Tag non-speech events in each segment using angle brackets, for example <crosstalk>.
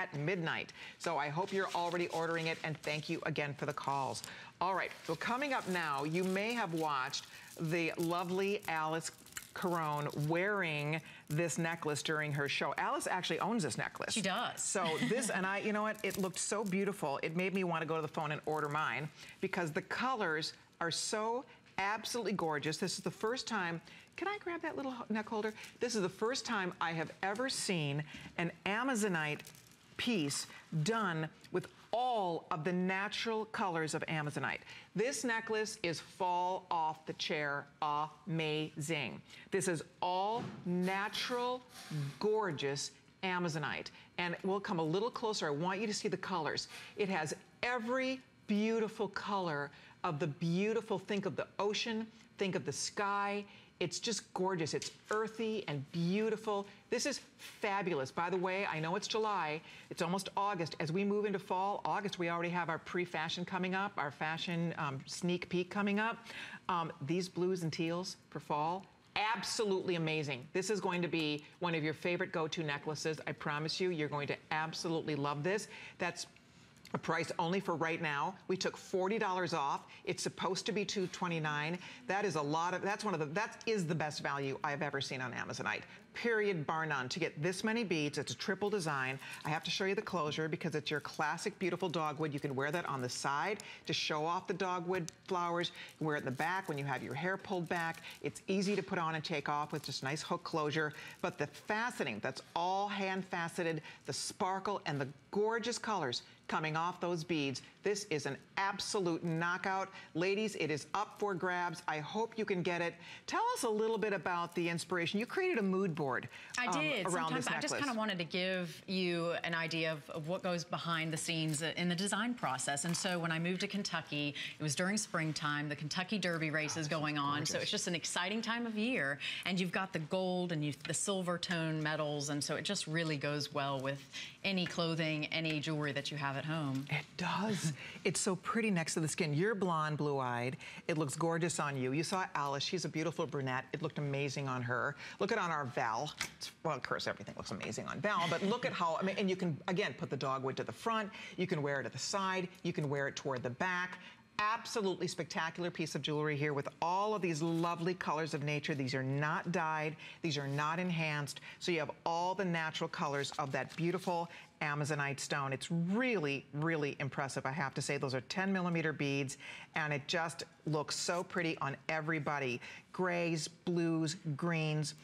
at midnight. So I hope you're already ordering it and thank you again for the calls. All right, so coming up now, you may have watched the lovely Alyce Caron wearing this necklace during her show. Alyce actually owns this necklace. She does. So <laughs> this, and I, you know what, it looked so beautiful. It made me want to go to the phone and order mine because the colors are so absolutely gorgeous. This is the first time, can I grab that little neck holder? This is the first time I have ever seen an Amazonite piece done with all of the natural colors of Amazonite. This necklace is fall off the chair amazing. This is all natural, gorgeous Amazonite. And we'll come a little closer. I want you to see the colors. It has every beautiful color of the beautiful, think of the ocean, think of the sky. It's just gorgeous. It's earthy and beautiful. This is fabulous. By the way, I know it's July. It's almost August. As we move into fall, August, we already have our pre-fashion coming up, our fashion um, sneak peek coming up. Um, these blues and teals for fall, absolutely amazing. This is going to be one of your favorite go-to necklaces. I promise you, you're going to absolutely love this. That's a price only for right now. We took $40 off. It's supposed to be 229. That is a lot of, that's one of the, that is the best value I've ever seen on Amazonite period, bar none. To get this many beads, it's a triple design. I have to show you the closure because it's your classic beautiful dogwood. You can wear that on the side to show off the dogwood flowers. You wear it in the back when you have your hair pulled back. It's easy to put on and take off with just nice hook closure. But the faceting, that's all hand faceted, the sparkle and the gorgeous colors coming off those beads. This is an absolute knockout. Ladies, it is up for grabs. I hope you can get it. Tell us a little bit about the inspiration. You created a mood board I um, did. around Sometimes this necklace. I just kind of wanted to give you an idea of, of, what goes behind the scenes in the design process. And so when I moved to Kentucky, it was during springtime. The Kentucky Derby race oh, is going on. Gorgeous. So it's just an exciting time of year. And you've got the gold and you, the silver tone metals. And so it just really goes well with any clothing, any jewelry that you have at home. It does. It's so pretty next to the skin. You're blonde, blue-eyed. It looks gorgeous on you. You saw Alyce. She's a beautiful brunette. It looked amazing on her. Look at on our Val Val. Well, of course, everything looks amazing on Val, but look at how, I mean, and you can, again, put the dogwood to the front, you can wear it at the side, you can wear it toward the back absolutely spectacular piece of jewelry here with all of these lovely colors of nature. These are not dyed. These are not enhanced. So you have all the natural colors of that beautiful Amazonite stone. It's really, really impressive, I have to say. Those are 10 millimeter beads, and it just looks so pretty on everybody. Grays, blues, greens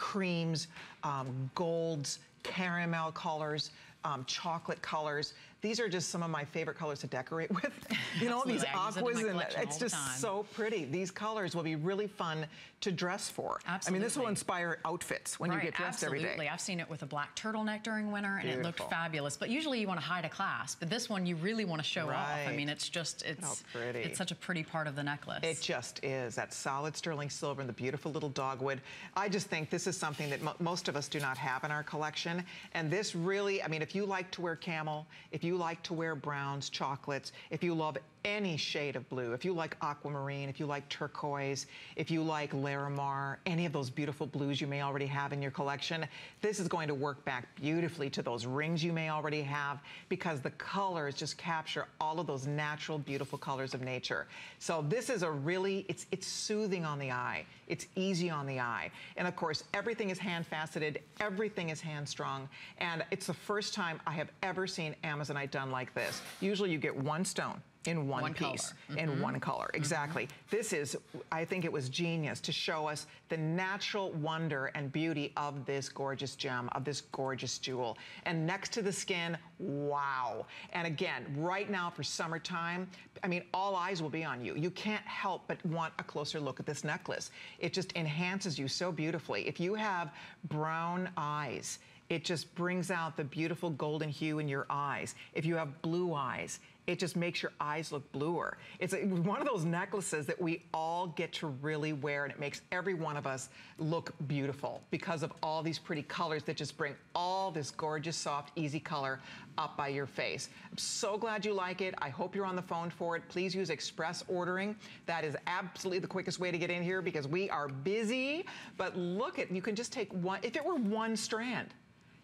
creams, um, golds, caramel colors, um, chocolate colors. These are just some of my favorite colors to decorate <laughs> with. You know, these aquas, and it's just so pretty. These colors will be really fun to dress for. Absolutely. I mean, this will inspire outfits when right, you get dressed absolutely. every day. I've seen it with a black turtleneck during winter, and Beautiful. it looked fabulous. But usually you want to hide a clasp, but this one you really want to show right. off. I mean, it's just, it's, it's such a pretty part of the necklace. It just is. That solid sterling silver and the beautiful little dogwood. I just think this is something that most of us do not have in our collection. And this really, I mean, if you like to wear camel, if you like to wear browns, chocolates, if you love any shade of blue, if you like aquamarine, if you like turquoise, if you like Larimar, any of those beautiful blues you may already have in your collection, this is going to work back beautifully to those rings you may already have because the colors just capture all of those natural, beautiful colors of nature. So this is a really, it's, it's soothing on the eye. It's easy on the eye. And of course, everything is hand faceted, everything is hand strung. And it's the first time I have ever seen Amazonite done like this. Usually you get one stone, in one, one piece, mm -hmm. in mm-hmm. one color. Exactly. Mm -hmm. This is, I think it was genius to show us the natural wonder and beauty of this gorgeous gem, of this gorgeous jewel. And next to the skin, wow. And again, right now for summertime, I mean, all eyes will be on you. You can't help but want a closer look at this necklace. It just enhances you so beautifully. If you have brown eyes, it just brings out the beautiful golden hue in your eyes. If you have blue eyes, it just makes your eyes look bluer. It's one of those necklaces that we all get to really wear and it makes every one of us look beautiful because of all these pretty colors that just bring all this gorgeous, soft, easy color up by your face. I'm so glad you like it. I hope you're on the phone for it. Please use express ordering. That is absolutely the quickest way to get in here because we are busy. But look at, you can just take one, if it were one strand,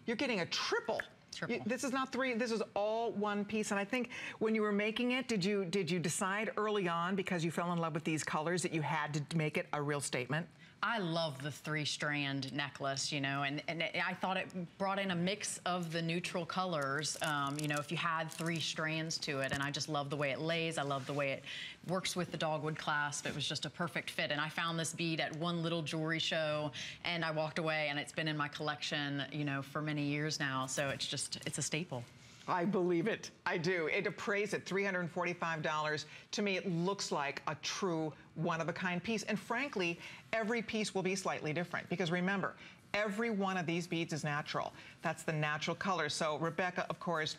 you're getting a triple triple. This is not three. This is all one piece. And I think when you were making it, did you did you decide early on because you fell in love with these colors that you had to make it a real statement? I love the three strand necklace, you know, and, and I thought it brought in a mix of the neutral colors, um, you know, if you had three strands to it. And I just love the way it lays. I love the way it works with the dogwood clasp. It was just a perfect fit. And I found this bead at one little jewelry show and I walked away and it's been in my collection, you know, for many years now. So it's just, it's a staple. I believe it. I do. It appraised at $345. To me, it looks like a true one-of-a-kind piece. And frankly, every piece will be slightly different because remember, every one of these beads is natural. That's the natural color. So Rebecca, of course,